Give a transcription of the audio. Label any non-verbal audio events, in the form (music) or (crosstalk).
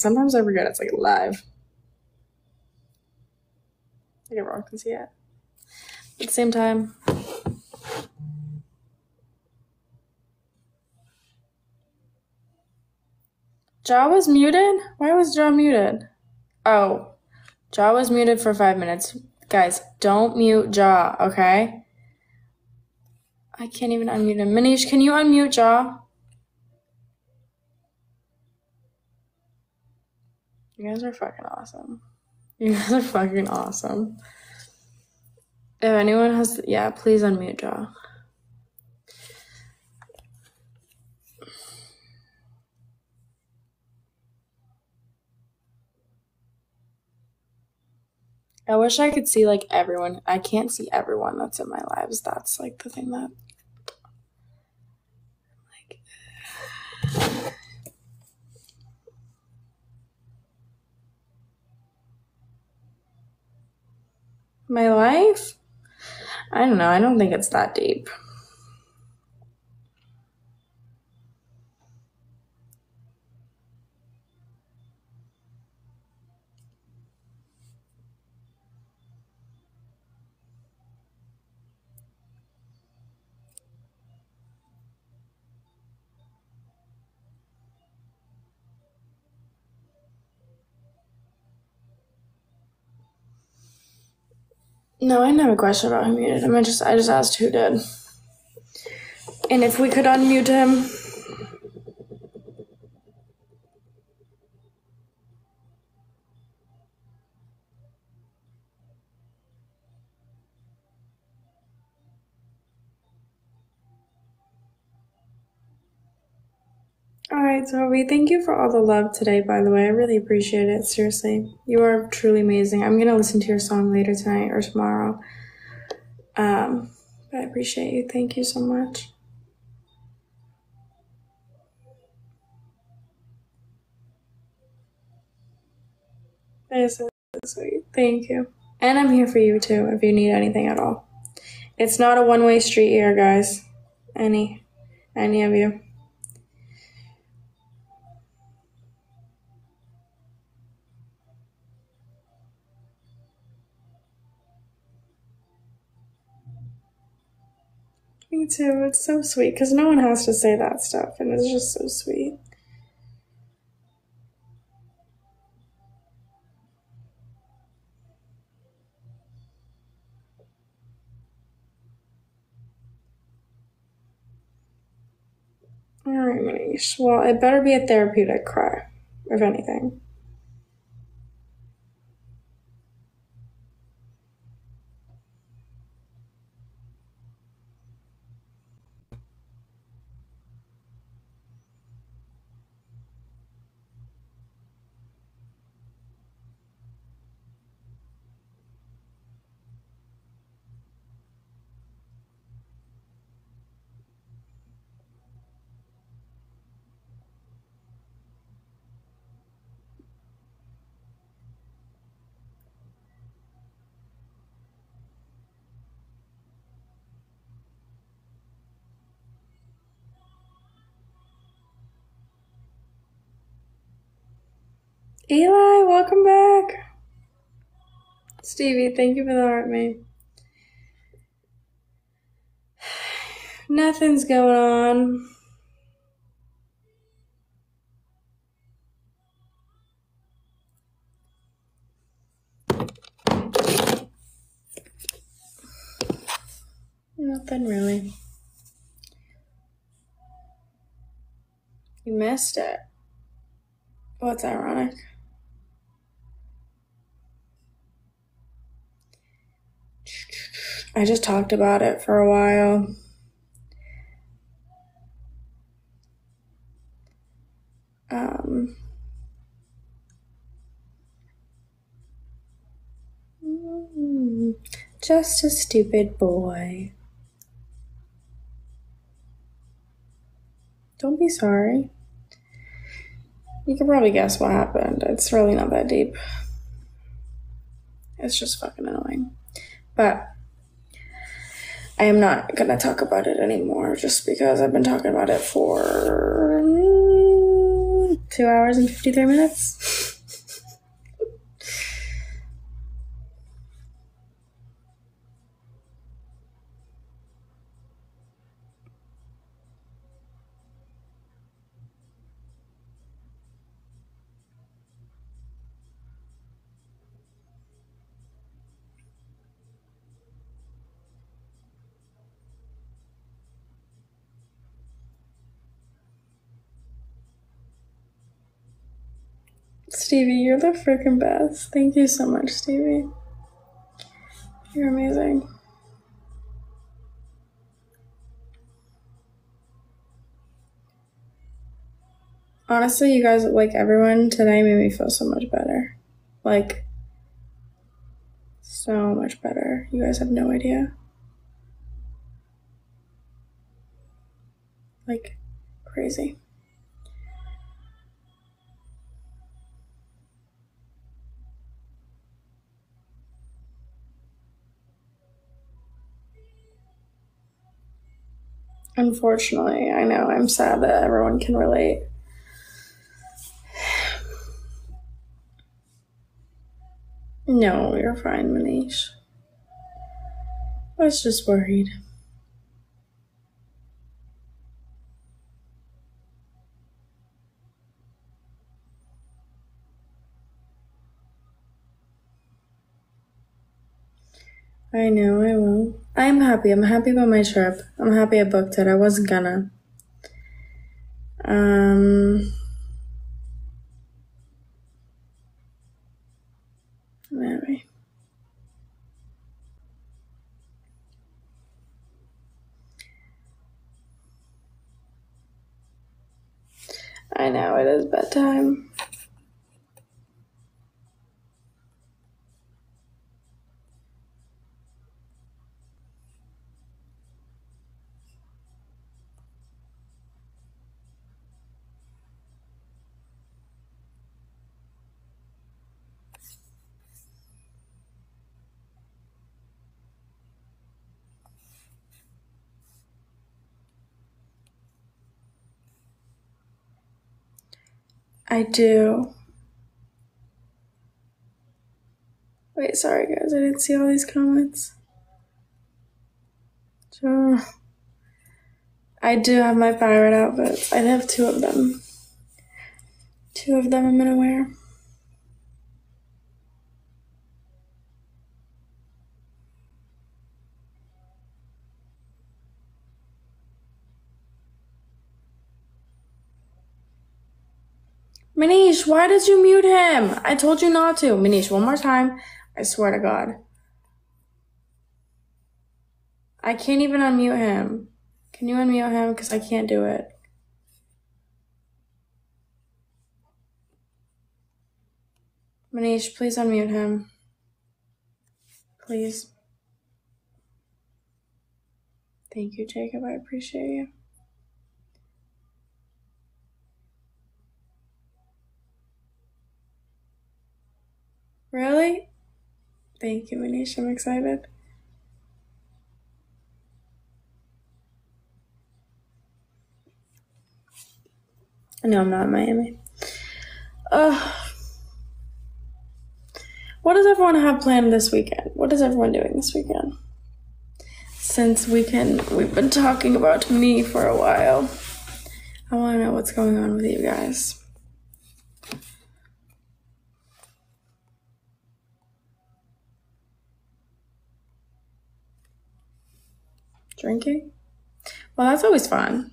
sometimes I forget it's like live. Like everyone can see it. At the same time, Jaw was muted? Why was Jaw muted? Oh, Jaw was muted for five minutes. Guys, don't mute Jaw, okay? I can't even unmute him. Manish, can you unmute Jaw? You guys are fucking awesome. You guys are fucking awesome. If anyone has, yeah, please unmute Jaw. I wish I could see like everyone. I can't see everyone that's in my lives. That's like the thing that my life? I don't know. I don't think it's that deep. No, I didn't have a question about who muted him. I just I just asked who did. And if we could unmute him. All right, Zoe, thank you for all the love today, by the way. I really appreciate it. Seriously. You are truly amazing. I'm going to listen to your song later tonight or tomorrow. Um, but I appreciate you. Thank you so much. That is so sweet. Thank you. And I'm here for you too if you need anything at all. It's not a one way street here, guys. Any, any of you. Me too. It's so sweet because no one has to say that stuff, and it's just so sweet. All right, Manish. Well, it better be a therapeutic cry, if anything. Eli, welcome back. Stevie, thank you for the heart, mate. (sighs) Nothing's going on. Nothing really. You missed it. What's ironic? I just talked about it for a while. Um, just a stupid boy. Don't be sorry. You can probably guess what happened. It's really not that deep. It's just fucking annoying. But I am not gonna talk about it anymore just because I've been talking about it for mm, two hours and 53 minutes. Stevie, you're the freaking best. Thank you so much, Stevie. You're amazing. Honestly, you guys, like everyone today made me feel so much better. Like, so much better. You guys have no idea. Like, crazy. Unfortunately, I know. I'm sad that everyone can relate. (sighs) No, you're fine, Manish. I was just worried. I know, I will. I'm happy. I'm happy about my trip. I'm happy I booked it. I wasn't gonna. Um. Maybe. I know, it is bedtime. I do. Wait, sorry guys, I didn't see all these comments. So, I do have my pirate outfits. I have two of them. Two of them I'm gonna wear. Manish, why did you mute him? I told you not to. Manish, one more time. I swear to God. I can't even unmute him. Can you unmute him? Because I can't do it. Manish, please unmute him. Please. Thank you, Jacob. I appreciate you. Really? Thank you, Manish. I'm excited. No, I'm not in Miami. Uh, what does everyone have planned this weekend? What is everyone doing this weekend? Since we can, we've been talking about me for a while. I want to know what's going on with you guys. Drinking? Well, that's always fun.